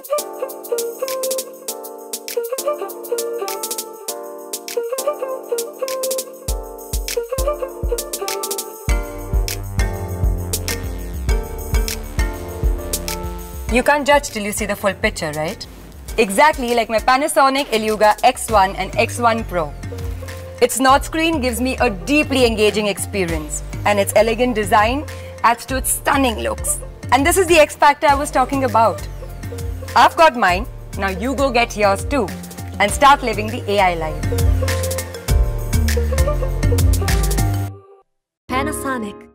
You can't judge till you see the full picture, right? Exactly like my Panasonic Eluga X1 and X1 Pro. Its Notch screen gives me a deeply engaging experience, and its elegant design adds to its stunning looks. And this is the X factor I was talking about. I've got mine, now you go get yours too, and start living the AI life. Panasonic.